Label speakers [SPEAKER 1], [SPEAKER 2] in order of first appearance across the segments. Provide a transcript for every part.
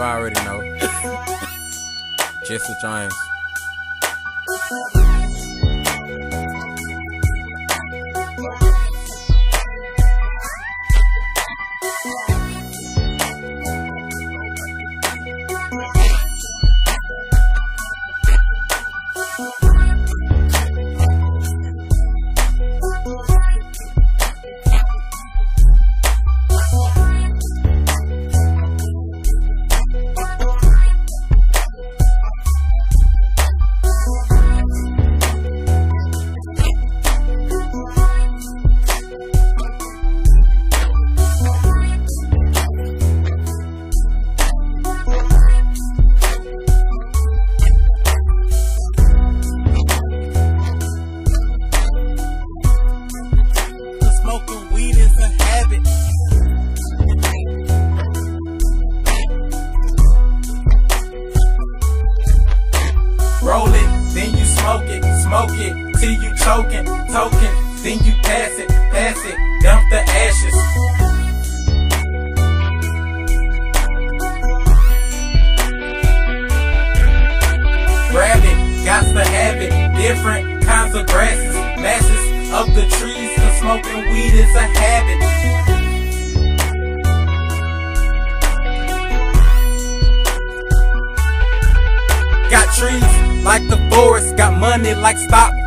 [SPEAKER 1] already know. Just Jesse James.
[SPEAKER 2] You choking, then you pass it, pass it, dump the ashes. Grab it, got to have it, different kinds of grasses, masses of the trees, and smoking weed is a habit. Got trees like the forest, got money like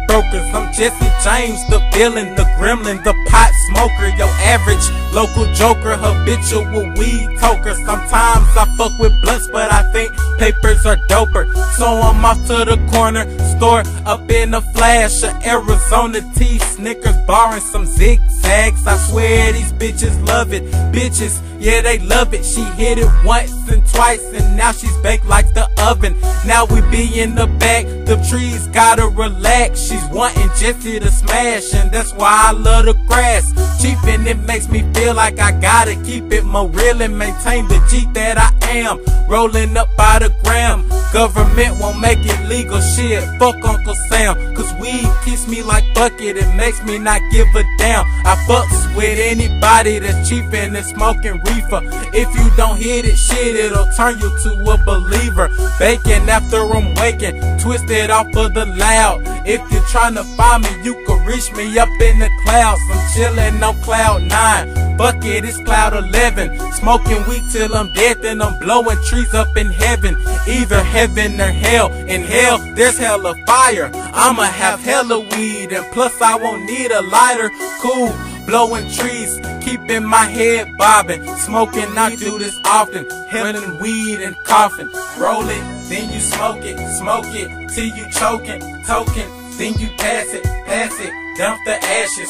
[SPEAKER 2] stockbrokers. I'm Jesse James, the villain, the gremlin, the pot smoker. Your average local joker, habitual weed toker. Sometimes I fuck with blunts, but I think papers are doper. So I'm off to the corner store up in a flash of Arizona tea, Snickers, barring some zigzags. I swear these bitches love it. Bitches, yeah, they love it. She hit it once and twice, and now she's baked like the oven. Now we be in the back, the trees gotta relax. She's wanting Jesse to smash, and that's why I love the grass. Cheap and it makes me feel like I gotta keep it more real and maintain the G that I am. Rolling up by the gram, government won't make it legal. Shit, fuck Uncle Sam, cause weed keeps me like bucket, it makes me not give a damn. I fucks with anybody that's cheap and is smoking reefer. If you don't hit it, shit, it'll turn you to a believer. Baking after I'm waking, twisted off of the loud. If you're trying to find me, you can reach me up in the clouds. I'm chillin' on cloud nine. Fuck it, it's cloud 11. Smoking weed till I'm dead, then I'm blowing trees up in heaven. Either heaven or hell. In hell, there's hella fire. I'ma have hella weed, and plus I won't need a lighter. Cool, blowing trees, keeping my head bobbing. Smoking, I do this often. Hemming weed and coughing. Roll it, then you smoke it, smoke it till you choking, toking. Then you pass it, pass it, dump the ashes.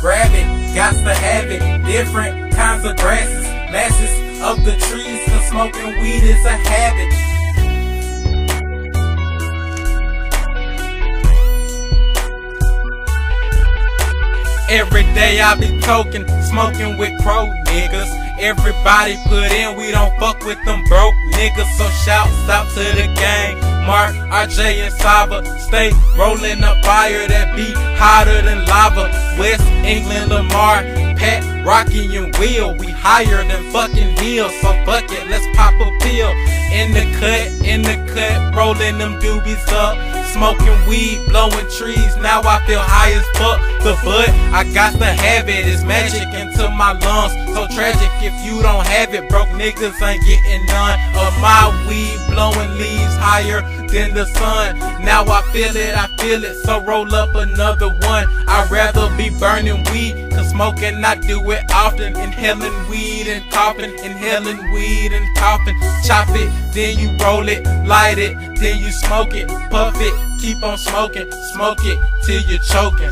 [SPEAKER 2] Grab it, got to have it. Different kinds of grasses, masses of the trees, and smoking weed is a habit. Every day I be toking, smoking with crow niggas. Everybody put in, we don't fuck with them broke niggas. So shouts out to the gang. Mark, RJ, and Saba. Stay rolling up fire that be hotter than lava. West England, Lamar, Pat, Rocky, and Will. We higher than fucking hills. So fuck it, let's pop a pill. In the cut, in the cut, rolling them doobies up. Smoking weed, blowing trees. Now I feel high as fuck. The bud, I got to have it. It's magic into my lungs. So tragic if you don't have it. Broke niggas ain't getting none of my weed. Blowing leaves higher than the sun. Now I feel it, I feel it. So roll up another one. I'd rather be burning weed. Smoking, I do it often. Inhaling weed and coughing. Inhaling weed and coughing. Chop it, then you roll it. Light it, then you smoke it. Puff it, keep on smoking. Smoke it till you're choking.